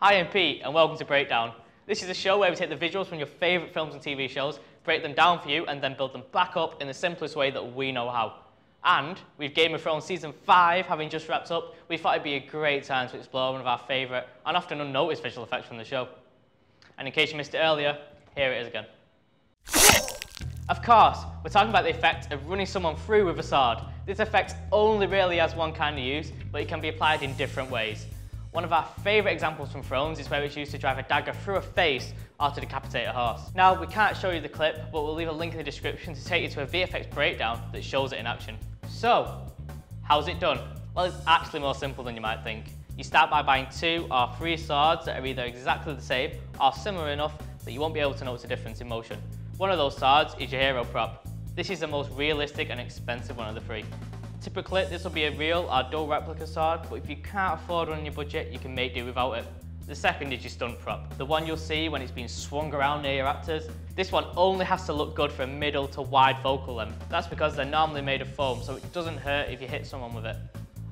Hi, I'm Pete, and welcome to Breakdown. This is a show where we take the visuals from your favourite films and TV shows, break them down for you, and then build them back up in the simplest way that we know how. And with Game of Thrones Season 5 having just wrapped up, we thought it'd be a great time to explore one of our favourite and often unnoticed visual effects from the show. And in case you missed it earlier, here it is again. Of course, we're talking about the effect of running someone through with a sword. This effect only really has one kind of use, but it can be applied in different ways. One of our favourite examples from Thrones is where it's used to drive a dagger through a face or to decapitate a horse. Now, we can't show you the clip, but we'll leave a link in the description to take you to a VFX breakdown that shows it in action. So, how's it done? Well, it's actually more simple than you might think. You start by buying two or three swords that are either exactly the same or similar enough that you won't be able to notice a difference in motion. One of those swords is your hero prop. This is the most realistic and expensive one of the three. Typically, this will be a real or dual replica sword, but if you can't afford one on your budget, you can make do without it. The second is your stunt prop, the one you'll see when it's being swung around near your actors. This one only has to look good for a middle to wide focal length. That's because they're normally made of foam, so it doesn't hurt if you hit someone with it.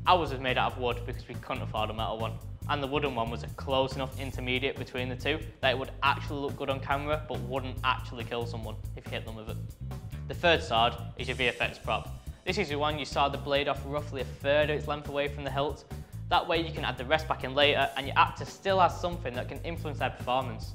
Ours was made out of wood because we couldn't afford a metal one. And the wooden one was a close enough intermediate between the two that it would actually look good on camera, but wouldn't actually kill someone if you hit them with it. The third sword is your VFX prop. This is the one you saw the blade off roughly a third of its length away from the hilt. That way you can add the rest back in later and your actor still has something that can influence their performance.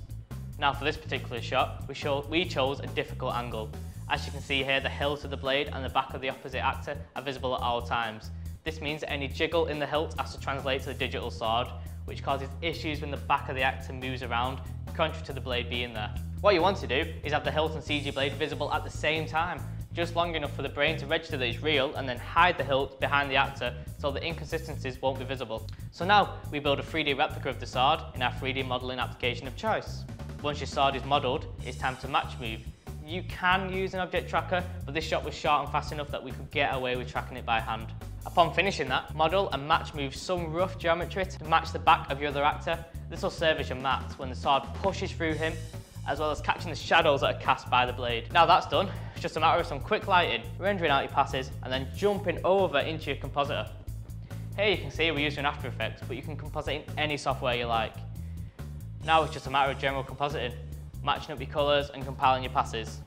Now for this particular shot, we, show, we chose a difficult angle. As you can see here, the hilt of the blade and the back of the opposite actor are visible at all times. This means any jiggle in the hilt has to translate to the digital sword, which causes issues when the back of the actor moves around, contrary to the blade being there. What you want to do is have the hilt and CG blade visible at the same time, just long enough for the brain to register that it's real and then hide the hilt behind the actor so the inconsistencies won't be visible. So now we build a 3D replica of the sword in our 3D modelling application of choice. Once your sword is modelled, it's time to match move. You can use an object tracker, but this shot was short and fast enough that we could get away with tracking it by hand. Upon finishing that, model and match move some rough geometry to match the back of your other actor. This will serve as your matte when the sword pushes through him as well as catching the shadows that are cast by the blade. Now that's done, it's just a matter of some quick lighting, rendering out your passes, and then jumping over into your compositor. Here you can see we're using After Effects, but you can composite in any software you like. Now it's just a matter of general compositing, matching up your colours and compiling your passes.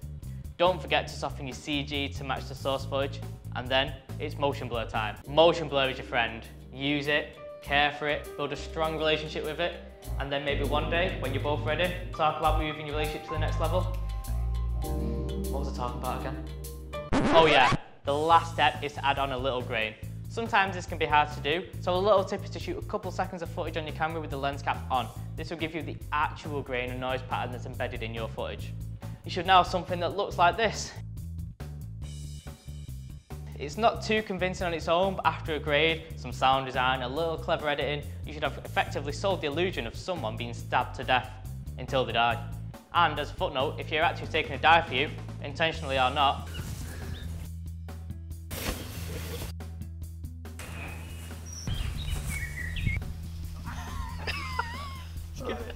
Don't forget to soften your CG to match the source footage, and then it's motion blur time. Motion blur is your friend. Use it, care for it, build a strong relationship with it, and then maybe one day, when you're both ready, talk about moving your relationship to the next level. What was I talking about again? Oh yeah, the last step is to add on a little grain. Sometimes this can be hard to do, so a little tip is to shoot a couple seconds of footage on your camera with the lens cap on. This will give you the actual grain and noise pattern that's embedded in your footage. You should now have something that looks like this. It's not too convincing on its own, but after a grade, some sound design, a little clever editing, you should have effectively sold the illusion of someone being stabbed to death until they die. And as a footnote, if you're actually taking a dive for you, intentionally or not,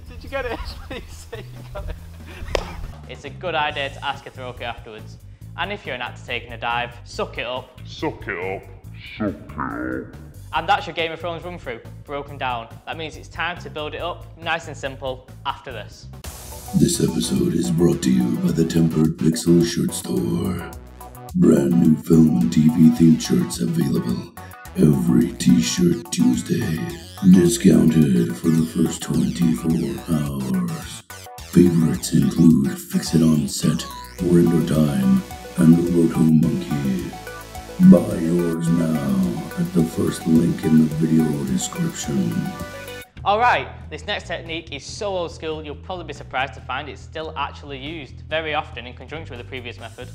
Did you get it? Please say you got it. it's a good idea to ask if they're okay afterwards. And if you're an actor taking a dive, suck it up. Suck it up. Suck it up. And that's your Game of Thrones run through, broken down. That means it's time to build it up, nice and simple, after this. This episode is brought to you by the Tempered Pixel Shirt Store. Brand new film and TV themed shirts available every T-shirt Tuesday. Discounted for the first 24 hours. Favorites include Fix It On Set, Render Time, and Roto Monkey. Buy yours now at the first link in the video description. Alright, this next technique is so old school you'll probably be surprised to find it's still actually used very often in conjunction with the previous method.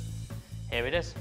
Here it is.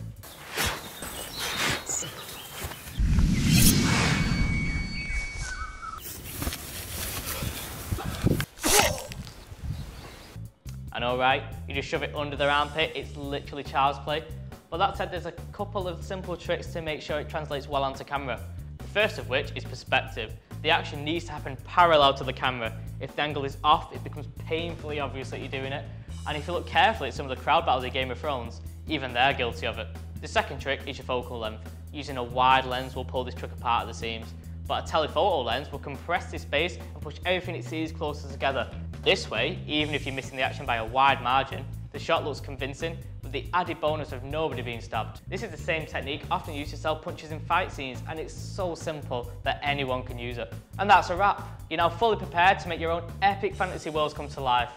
I know, right? You just shove it under their armpit, it's literally child's play. But that said, there's a couple of simple tricks to make sure it translates well onto camera. The first of which is perspective. The action needs to happen parallel to the camera. If the angle is off, it becomes painfully obvious that you're doing it. And if you look carefully at some of the crowd battles of Game of Thrones, even they're guilty of it. The second trick is your focal length. Using a wide lens will pull this trick apart at the seams. but a telephoto lens will compress this space and push everything it sees closer together. This way, even if you're missing the action by a wide margin, the shot looks convincing the added bonus of nobody being stabbed. This is the same technique often used to sell punches in fight scenes and it's so simple that anyone can use it. And that's a wrap. You're now fully prepared to make your own epic fantasy worlds come to life.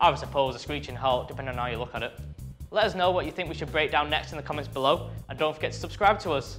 I suppose a screeching halt, depending on how you look at it. Let us know what you think we should break down next in the comments below, and don't forget to subscribe to us.